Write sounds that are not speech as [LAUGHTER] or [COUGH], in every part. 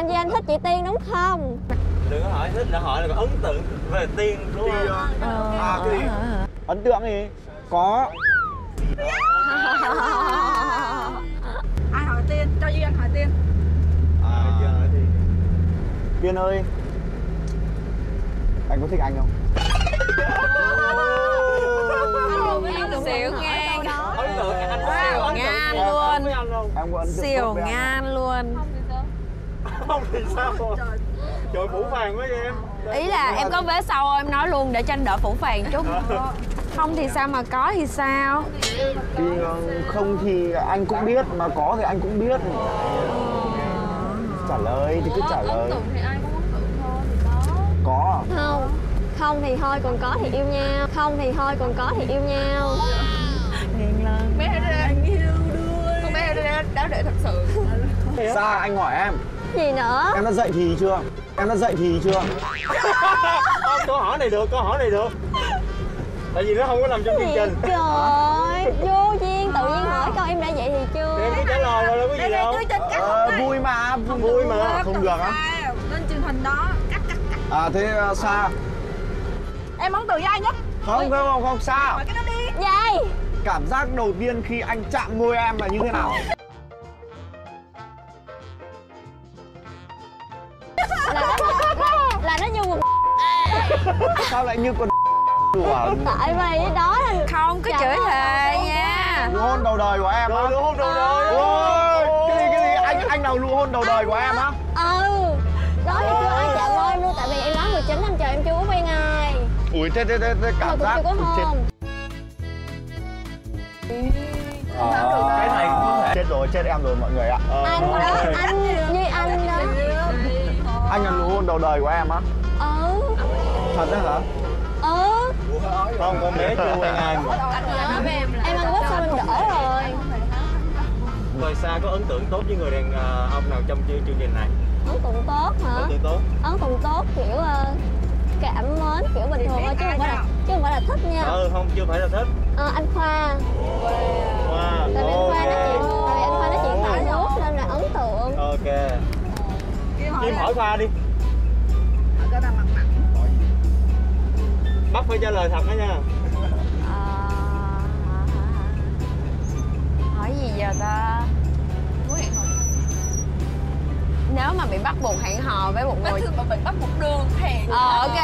Anh với anh thích chị Tiên đúng không? đừng có hỏi thích là hỏi là có ấn tượng về tiên đúng không? À cái gì? ấn tượng gì? Có. Ai hỏi tiên cho duy anh hỏi tiên. À tiên ơi. Anh có thích anh không? Xỉu ngang ấn tượng anh Siêu ấn tượng ngang gì? Luôn. anh ngang luôn không thì sao? Trời. Phủ vàng quá vậy em. Ý là em có vế sau em nói luôn để cho anh đỡ phủ phàng chút. Không thì sao mà có thì sao? Thì ờ, không thì anh cũng biết mà có thì anh cũng biết. Trả lời thì cứ trả lời. có. Không. Không thì thôi còn có thì yêu nhau. Không thì thôi còn có thì yêu nhau. Bé ra anh yêu đuôi. Con bé ra đáo để thật sự. [LAUGHS] Sa anh hỏi em Gì nữa? Em đã dậy thì chưa? Em đã dậy thì chưa? [LAUGHS] Ờ, câu hỏi này được câu hỏi này được. Tại vì nó không có nằm trong chương trình. trời Vô duyên tự nhiên hỏi câu em đã vậy thì chưa? Thì em cứ trả lời rồi đâu có gì đâu. ờ, vui mà vui mà. không được á lên truyền hình đó cắt cắt cắt. À thế ờ, Sa em ấn tượng với ai nhất. Không không không không hỏi cái đó đi. Vậy cảm giác đầu tiên khi anh chạm môi em là như thế nào sao lại như con đùa Tại vì đó. Là Không có Chà, chửi thề nha. Nụ hôn đầu đời của em á. Đúng không đâu rồi ôi cái gì cái gì? Anh anh nào nụ hôn đầu đời của em á? Ừ. Đó là chưa ai chạm em luôn Tại vì em nói 19 năm chờ em chưa có quen ai. Ui thế thế thế, cảm giác chưa có chết. hôn. Ờ, cái này cũng có thể chết rồi chết em rồi mọi người ạ. Anh đó Anh Như anh đó. Anh là nụ hôn đầu đời của em á thật đấy hả? Ừ không con bé chưa quen ai mà. Em ăn bớt xong em đỡ rồi. Rồi xa có ấn tượng tốt với người đàn ờ, ông nào trong chương trình này? Ấn tượng tốt hả? Ấn tượng tốt. Ấn tượng tốt kiểu ờ, cảm mến kiểu bình thường thôi chứ không phải là chứ không phải là thích nha. Ừ không chưa phải là thích. Ờ, anh Khoa. Wow tại vì anh Khoa nói chuyện tại vì anh Khoa nói chuyện tại nước nên là ấn tượng. Ok. Kim hỏi Khoa đi bắt phải trả lời thật đó nha. Ờ, Hỏi gì giờ ta? Nếu mà bị bắt buộc hẹn hò với một người mà bị bắt một đường hẹn Ờ ok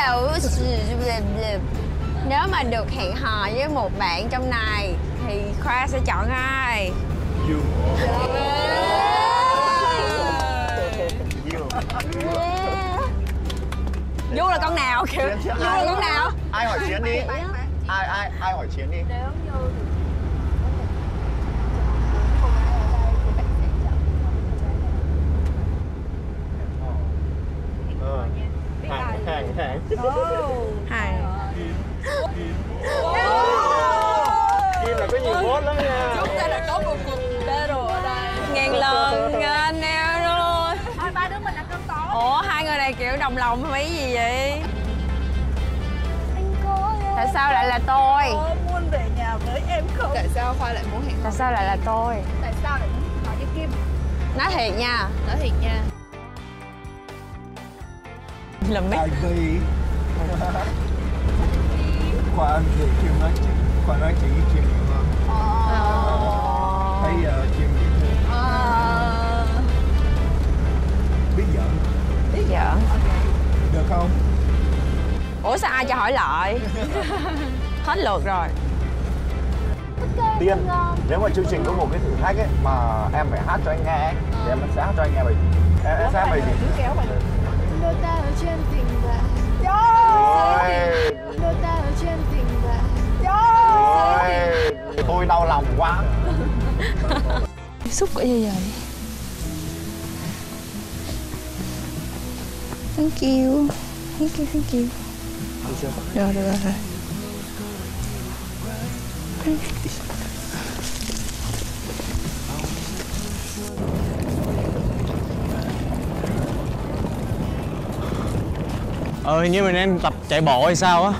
Nếu mà được hẹn hò với một bạn trong này Thì Khoa sẽ chọn ai? yeah. Du là con nào kiểu Du là con nào ai hỏi chiến đi? ai ai ai hỏi chiến đi? Nếu như ờ. Hàng hàng hàng Hai Kim là có nhiều vote lắm nha. Chúng ta đã có một cuộc battle ở đây. Ngàn lần ngàn neo rồi. Thôi ba đứa mình ăn cơm tối. Ủa hai người này kiểu đồng lòng hay gì vậy? Tại sao lại là tôi? có muốn về nhà với em không? Tại sao khoa lại muốn hẹn Tại sao lại là tôi? tại sao lại muốn hỏi với kim? Nói thiệt nha nói thiệt nha. Là mấy tại vì khoa anh thì Kim nói chuyện khoa nói chuyện với Kim Ủa sao ai cho hỏi lại? [LAUGHS] Hết lượt rồi. Tiên nếu mà chương trình có một cái thử thách ấy mà em phải hát cho anh nghe ấy, thì em sẽ hát cho anh nghe bài gì? Em, em sẽ hát bài gì? đôi ta ở trên tình bạn Ôi, đôi ta ở trên tình bạn ôi, tôi đau lòng quá. Xúc cái gì vậy. Thank you. Thank you thank you rồi được rồi ờ như mình em tập chạy bộ hay sao á.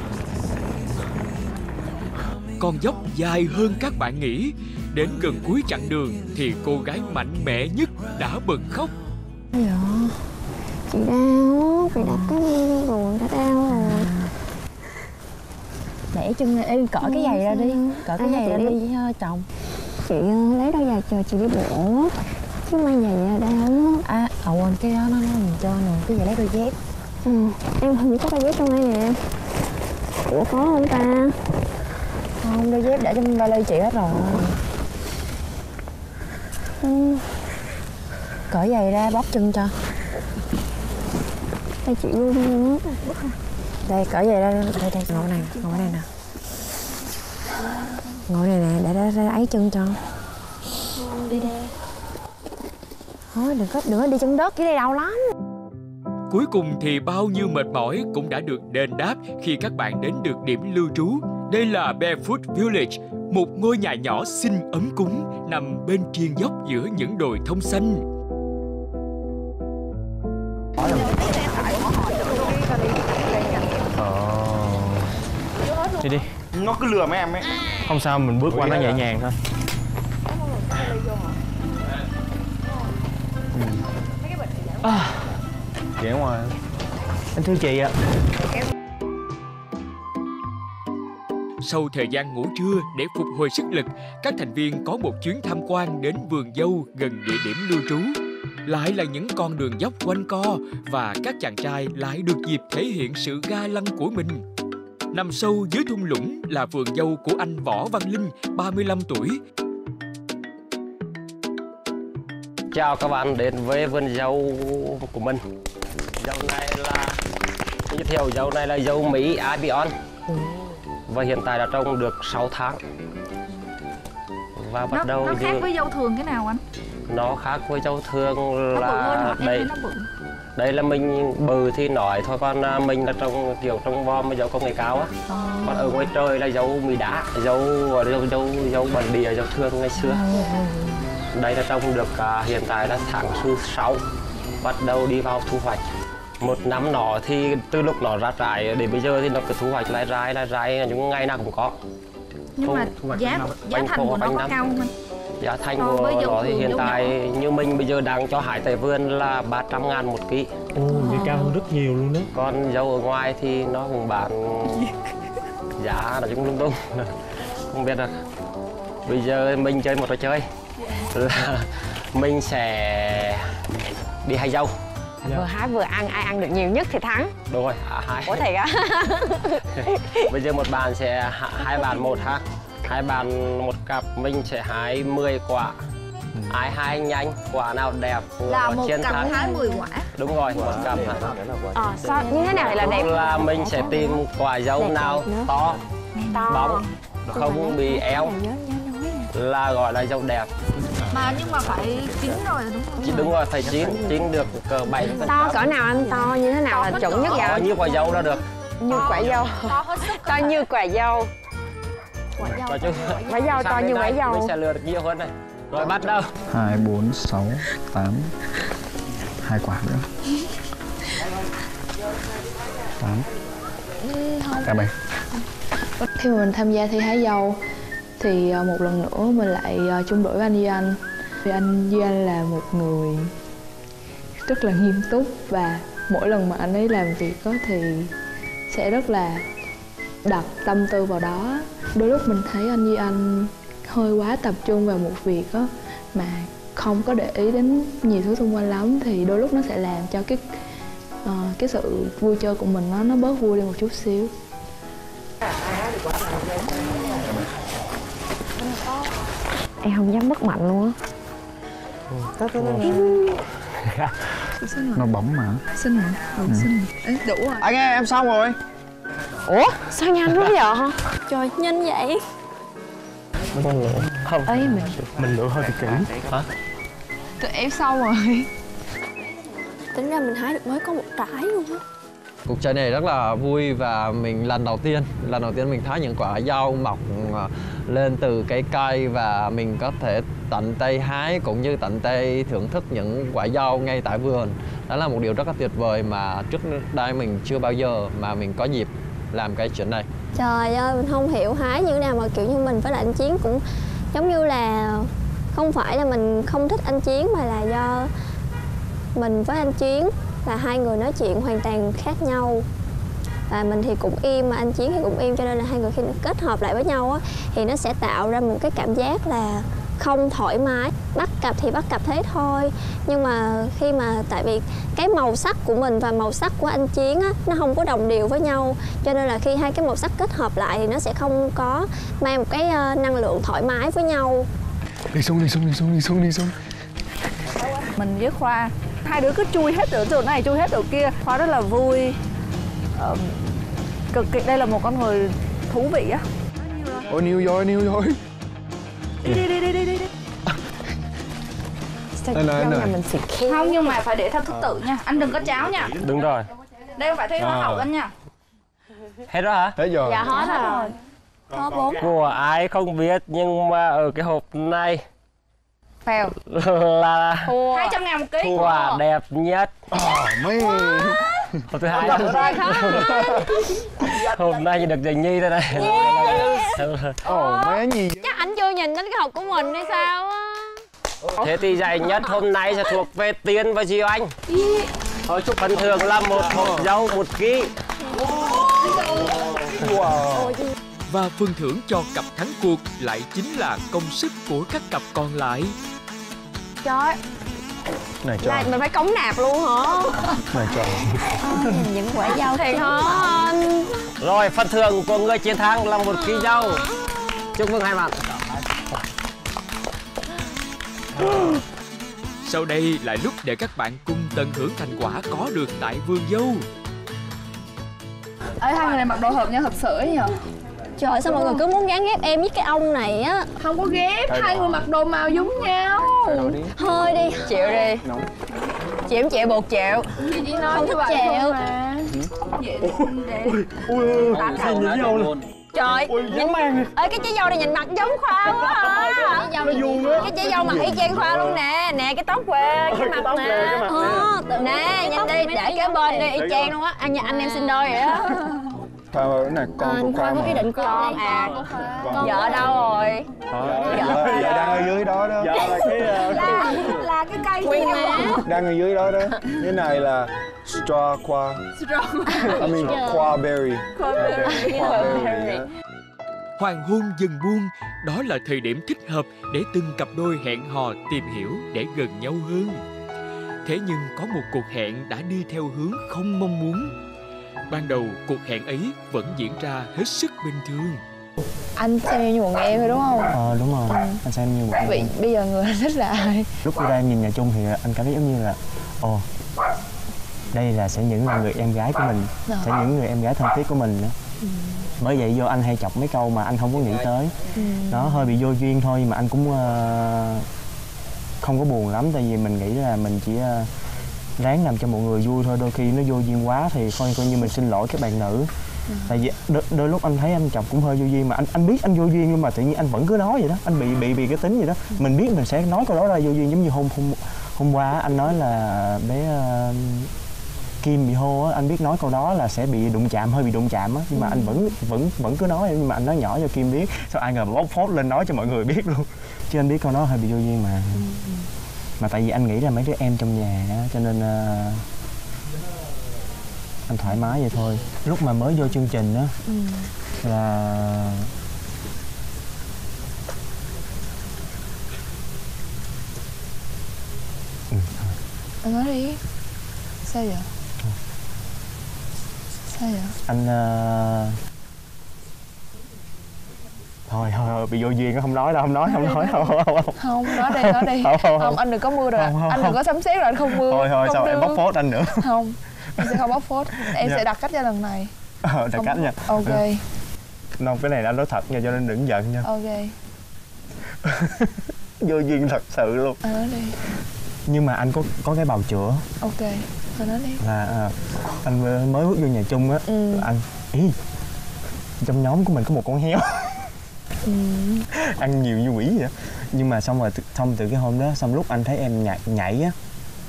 Con dốc dài hơn các bạn nghĩ. Đến gần cuối chặng đường Thì cô gái mạnh mẽ nhất đã bật khóc. Dạ chị đau bị đập cái rồi đã đau rồi để chân đi cởi cái giày ra đi cởi cái À, giày ra đi. ờ, chồng. Chị ờ, lấy đôi giày chờ chị đi bộ. Chứ mang giày ra lắm à ồ anh cái đó nó nó mình cho nè cái giày lấy đôi dép. Ừ. em như có đôi dép trong đây nè. Ủa có không ta? Không đôi dép để trong vali chị hết rồi. Ừ. cởi giày ra bóp chân cho. Tay chị luôn luôn á đây cởi giày ra đây đây ngồi này ngồi này nè. Ngồi này nè để ra, ra ấy chân cho. Đi đi thôi đừng có đừng có đi chân đất dưới đây đau lắm. Cuối cùng thì bao nhiêu mệt mỏi cũng đã được đền đáp khi các bạn đến được điểm lưu trú. Đây là Barefoot Village, một ngôi nhà nhỏ xinh ấm cúng nằm bên triền dốc giữa những đồi thông xanh. Đi đi. Nó cứ lừa mấy em ấy. Không sao mình bước qua nó nhẹ nhàng thôi. À, Ghé ngoài. Anh thưa chị ạ. Sau thời gian ngủ trưa để phục hồi sức lực, các thành viên có một chuyến tham quan đến vườn dâu gần địa điểm lưu trú. Lại là những con đường dốc quanh co và các chàng trai lại được dịp thể hiện sự ga lăng của mình. Nằm sâu dưới thung lũng là vườn dâu của anh Võ Văn Linh, 35 tuổi, Chào các bạn đến với vườn dâu của mình. Dâu này là giới thiệu dâu này là dâu Mỹ Albion Và hiện tại đã trồng được 6 tháng. Và bắt nó, đầu nó khác với dâu thường cái nào anh? nó khác với dâu thường nó bự hơn là thấy nó bự đây là mình bự thì nói thôi còn à, mình là trồng kiểu trồng bom dâu công nghệ cao á. Còn ở ngoài trời là dâu Mỹ đá là dâu dâu dâu bản địa dâu thường ngày xưa. Đây là trồng được à, hiện tại là tháng thứ sáu bắt đầu đi vào thu hoạch. Một năm nó thì từ lúc nó ra trái đến bây giờ thì nó cứ thu hoạch lại trái lại trái những ngày nào cũng có. Nhưng Thu- mà thu giá giá thành của nó có năm. cao không anh giá thành So với của nó thì hiện tại như mình bây giờ đang cho hải tại vườn là 300 ngàn một ký. Ồ, vậy cao hơn rất nhiều luôn đó. Còn dâu ở ngoài thì nó cũng bán [LAUGHS] giá nói chung lung tung. [LAUGHS] Không biết được bây giờ mình chơi một trò chơi là mình sẽ đi hái dâu. Vừa hái vừa ăn ai ăn được nhiều nhất thì thắng. Đúng rồi à, hai. Ủa thiệt á? [LAUGHS] Bây giờ một bàn sẽ hai bàn một ha hai bàn một cặp mình sẽ hái 10 quả. Ai hái nhanh quả nào đẹp là một chiến cặp thắng. hái 10 quả. Đúng rồi một cặp ha ờ sao như thế nào thì là đẹp? Là mình sẽ tìm quả dâu nào to to bóng không bị éo là gọi là dâu đẹp. Mà nhưng mà phải chín rồi đúng không? Chỉ đúng rồi phải chín chín được cỡ bảy to cỡ nào anh? To như thế nào là chuẩn nhất vậy? Có anh? như quả dâu là được. Như quả dâu. to hết sức to như quả dâu nói chung quả dâu to sang như quả dâu mình sẽ lừa được nhiều hơn này. Rồi bắt đầu. 2, 4, 6, 8 hai quả nữa. 8 Cả bảy. Khi mà mình tham gia thi hái dâu thì ờ, một lần nữa mình lại ờ, chung đội với anh Duy Anh. Vì anh Duy Anh là một người rất là nghiêm túc và mỗi lần mà anh ấy làm việc đó thì sẽ rất là đặt tâm tư vào đó. Đôi lúc mình thấy anh Duy Anh hơi quá tập trung vào một việc đó mà không có để ý đến nhiều thứ xung quanh lắm thì đôi lúc nó sẽ làm cho cái ờ, cái sự vui chơi của mình nó nó bớt vui đi một chút xíu. em không dám mất mạnh luôn á [LAUGHS] Nó bóng mà Xin hả? Ừ, xin. Ê, đủ rồi. Anh ơi em xong rồi ủa sao nhanh quá vậy? Hả trời nhanh vậy? Ấy mình Mình lựa hơi bị kỹ. Tụi em xong rồi. tính ra mình hái được mới có một trái luôn á. Cuộc chơi này rất là vui và mình lần đầu tiên lần đầu tiên mình thấy những quả dâu mọc à, lên từ cái cây và mình có thể tận tay hái cũng như tận tay thưởng thức những quả dâu ngay tại vườn. Đó là một điều rất là tuyệt vời mà trước đây mình chưa bao giờ mà mình có dịp làm cái chuyện này? Trời ơi, mình không hiểu hái như thế nào mà, kiểu như, mình với lại anh chiến cũng giống như là không phải là mình không thích anh chiến mà là do mình với anh chiến là hai người nói chuyện hoàn toàn khác nhau. Và mình thì cũng im, mà anh chiến thì cũng im, cho nên là hai người khi kết hợp lại với nhau á, thì nó sẽ tạo ra một cái cảm giác là không thoải mái bắt cặp thì bắt cặp thế thôi. Nhưng mà khi mà tại vì cái màu sắc của mình và màu sắc của anh chiến á nó không có đồng đều với nhau. Cho nên là khi hai cái màu sắc kết hợp lại thì nó sẽ không có mang một cái ờ, năng lượng thoải mái với nhau. Đi xuống đi xuống đi xuống đi xuống đi xuống. Mình với khoa hai đứa cứ chui hết ở chỗ này chui hết ở kia. Khoa rất là vui. Ờ, cực kỳ đây là một con người thú vị á. Ôi níu rồi níu rồi đi đi đi đi đi đi Đây này, Trong này. nhà mình xịt không nhưng mà phải để theo thứ tự nha. Anh đừng có cháo nha. Đúng rồi. Đây không phải thi hoa À. hậu anh nha. Hết rồi hả? Hết rồi. Dạ hết rồi. hết bốn. Của ai không biết nhưng mà ở cái hộp này phèo. [LAUGHS] là hai trăm ngàn một ký quả đẹp nhất. Mấy. Hộp thứ hai. Hôm [LAUGHS] nay được giành nhi đây này. [LAUGHS] Ồ mấy gì anh chưa nhìn đến cái hộp của mình hay sao á? Thế thì giải nhất hôm nay sẽ thuộc về tiến và Diệu Anh. Thôi chúc phần thưởng là một hộp dâu một ký. Và phần thưởng cho cặp thắng cuộc lại chính là công sức của các cặp còn lại. trời này cho là mình phải cống nạp luôn hả? Này cho [LAUGHS] những quả dâu thiệt hả Rồi phần thưởng của người chiến thắng là một ký dâu. Chúc mừng hai bạn Sau đây là lúc để các bạn cùng tận hưởng thành quả có được tại vườn dâu. Ê, hai người này mặc đồ hợp nhau thật sự ấy nhờ trời ơi, sao mọi người cứ muốn gán ghép em với cái ông này á Không có ghép, hai người mặc đồ màu giống nhau thôi đi Chịu đi Chịu không chịu buộc chịu Chị nói không thích chịu Xin những dâu luôn trời Dám mang ơi cái trái dâu này nhìn mặt giống khoa quá à. Nó vuông á. Cái trái dâu mặt y chang khoa luôn nè. Nè cái tóc quê cái mặt nè. cái Ờ, nè nhìn đi để kế bên đi y chang luôn á. Anh anh em sinh đôi vậy á Khoa cái này con của anh khoa khoa có mà. ý định con à. vợ đâu rồi? Dạ dạ đang ở dưới đó đó. Giờ là cái ờ, là cái cây nguyên má. đang ở dưới đó đó. Cái này là straw khoa. I mean khoa berry. Khoa berry. Khoa berry yeah. Hoàng hôn dần buông, đó là thời điểm thích hợp để từng cặp đôi hẹn hò tìm hiểu để gần nhau hơn. Thế nhưng có một cuộc hẹn đã đi theo hướng không mong muốn. Ban đầu cuộc hẹn ấy vẫn diễn ra hết sức bình thường. Anh xem như một người em thôi đúng không? Ờ đúng rồi, anh xem như một Vậy bây giờ người anh thích là ai? Lúc đi ra em nhìn nhà chung thì anh cảm thấy giống như là Ồ, đây là sẽ những là người em gái của mình Sẽ những người em gái thân thiết của mình nữa. Bởi vậy vô anh hay chọc mấy câu mà anh không có nghĩ tới. Nó hơi bị vô duyên thôi nhưng mà anh cũng ờ, không có buồn lắm Tại vì mình nghĩ là mình chỉ ờ, ráng làm cho mọi người vui thôi. Đôi khi nó vô duyên quá thì coi, coi như mình xin lỗi các bạn nữ. Tại vì đôi, đôi lúc anh thấy anh chồng cũng hơi vô duyên mà anh anh biết anh vô duyên nhưng mà tự nhiên anh vẫn cứ nói vậy đó. Anh bị bị bị cái tính vậy đó. Mình biết mình sẽ nói câu đó ra vô duyên. Giống như hôm hôm hôm qua anh nói là bé ờ, Kim bị hô á anh biết nói câu đó là sẽ bị đụng chạm hơi bị đụng chạm á. Nhưng mà anh vẫn vẫn vẫn cứ nói nhưng mà anh nói nhỏ cho Kim biết. Sao ai ngờ bóc phốt lên nói cho mọi người biết luôn. Chứ anh biết câu đó hơi bị vô duyên mà mà tại vì anh nghĩ là mấy đứa em trong nhà á cho nên ờ, anh thoải mái vậy thôi. Lúc mà mới vô chương trình á là Anh nói đi. Sao vậy? Sao vậy? anh ờ, thôi thôi thôi, bị vô duyên không nói đâu không nói không nói không [LAUGHS] không, không. Không, nói đi, nói đi. [LAUGHS] Không, không, không. anh đừng có mưa rồi. Không, không, Anh đừng có sắm xếp rồi anh không mưa. Thôi thôi sao em bóc phốt anh nữa? Không, em sẽ không bóc phốt. [LAUGHS] Em Dạ. sẽ đặt cách cho lần này. Ờ Không cách nha. Ok, không cái này anh nói thật nha cho nên đừng giận nha. Ok. Vô duyên thật sự luôn. Anh nói đi. Nhưng mà anh có có cái bào chữa. Ok, anh nói đi. Là à, anh mới- bước vô nhà chung á. Ừ. anh ý trong nhóm của mình có một con heo. [LAUGHS] ăn nhiều như quỷ vậy. Đó. nhưng mà xong rồi xong từ cái hôm đó xong lúc anh thấy em nhảy, nhảy á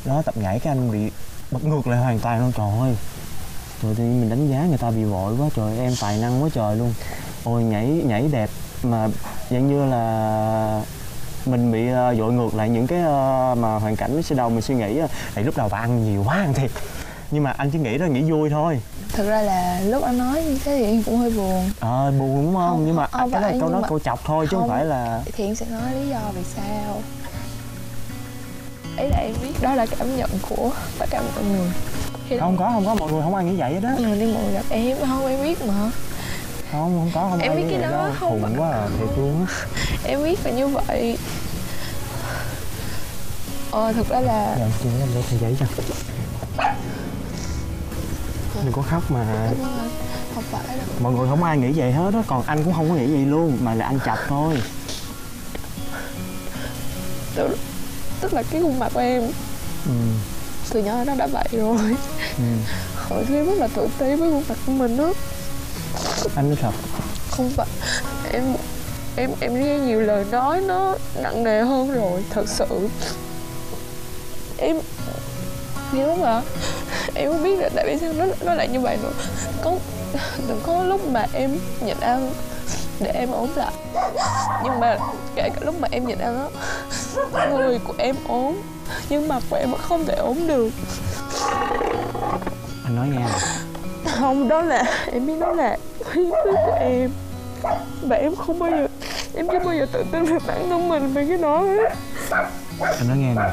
đó tập nhảy cái anh bị bật ngược lại hoàn toàn luôn. Trời ơi. Trời thì mình đánh giá người ta bị vội quá trời em tài năng quá trời luôn. Ôi nhảy nhảy đẹp mà dạng như là mình bị uh, dội ngược lại những cái uh, mà hoàn cảnh sẽ đầu mình suy nghĩ thì lúc đầu bà ăn nhiều quá ăn thiệt. Nhưng mà anh chỉ nghĩ đó nghĩ vui thôi thực ra là lúc anh nói như thế thì em cũng hơi buồn. Ờ buồn đúng không, Không, nhưng mà không cái đó phải, câu nói câu chọc thôi chứ không không. phải là thì em sẽ nói lý do vì sao. Ý là em biết đó là cảm nhận của tất cả mọi người. Khi không có không có mọi người không ai nghĩ vậy hết đó lần đi mọi người gặp em không em biết mà. Không không có không Em biết cái đó đâu. không phải- quá à thiệt luôn á. [LAUGHS] Em biết là như vậy. Ờ thực ra là giờ chị em để tờ giấy cho đừng có khóc mà. Anh. không phải đâu. Mọi người không ai nghĩ vậy hết đó còn anh cũng không có nghĩ vậy luôn mà là anh chọc thôi. Tức, tức là cái khuôn mặt của em ừ. từ nhỏ nó đã vậy rồi. Ừ. Hồi em rất là tự ti với khuôn mặt của mình đó anh thật không phải. Em em em nghe nhiều lời nói nó nặng nề hơn rồi thật sự. Em nhớ mà [LAUGHS] em không biết là tại vì sao nó nó lại như vậy nữa. Có đừng có lúc mà em nhịn ăn để em ốm lại. Nhưng mà kể cả lúc mà em nhịn ăn á người của em ốm nhưng mặt của em vẫn không thể ốm được. Anh nói nghe không đó là em biết đó là khiếm khuyết của em. Và em không bao giờ em chưa bao giờ tự tin về bản thân mình về cái đó hết. Anh nói nghe nè.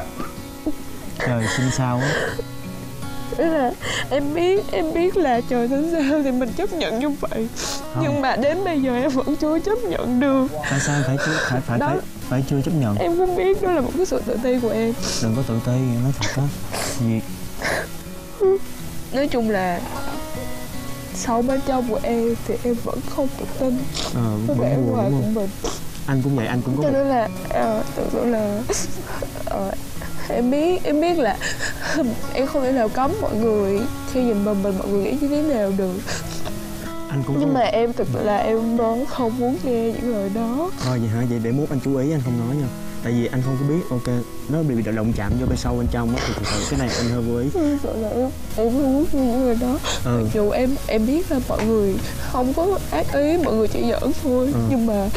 Trời sinh sao á Ý là em biết em biết là trời sinh sao thì mình chấp nhận như vậy. Không. nhưng mà đến bây giờ em vẫn chưa chấp nhận được. Tại sao phải chưa phải phải Đó. phải, phải chưa chấp nhận? Em không biết đó là một cái sự tự ti của em. Đừng có tự ti nói thật á vì nói chung là sau bên trong của em thì em vẫn không tự tin. Ờ, với vẻ ngoài của mình. Anh cũng vậy anh cũng có cho nên là ờ, thực sự là [LAUGHS] ờ, em biết em biết là [LAUGHS] em không thể nào cấm mọi người khi nhìn vào mình mọi người nghĩ như thế nào được. Anh cũng nhưng có... mà em thực sự là em không muốn nghe những lời đó. Thôi vậy hả? Vậy để mốt anh chú ý anh không nói nha. Tại vì anh không có biết. Ok nó bị bị động chạm vô bên sau bên trong á thì thực sự cái này anh hơi vô ý. Sự là em em không muốn nghe những lời đó. Ừ. Dù em em biết là mọi người không có ác ý mọi người chỉ giỡn thôi. Ừ. nhưng mà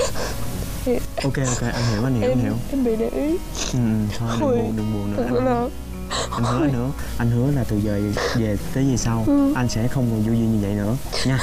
ok ok anh hiểu anh hiểu em anh hiểu. em bị để ý. Ừ, thôi đừng buồn đừng buồn nữa. Anh, là anh hứa hứa. Anh hứa là từ giờ về tới về sau Ừ. anh sẽ không còn vô duyên như vậy nữa nha